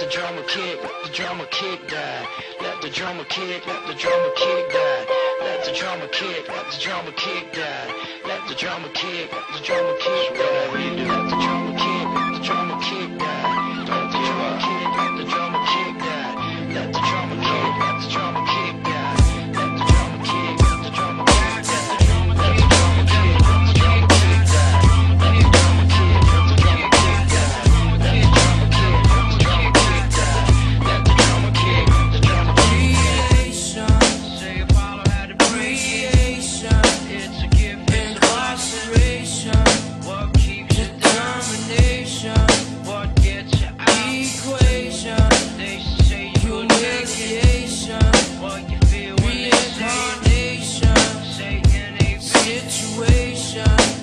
the drama kick, the drama kick die. Let the drama kick, let the drama kick die. Let the drama kick, let the drama kick die. Let the drama kick, let the drama kick. Let the drama ocean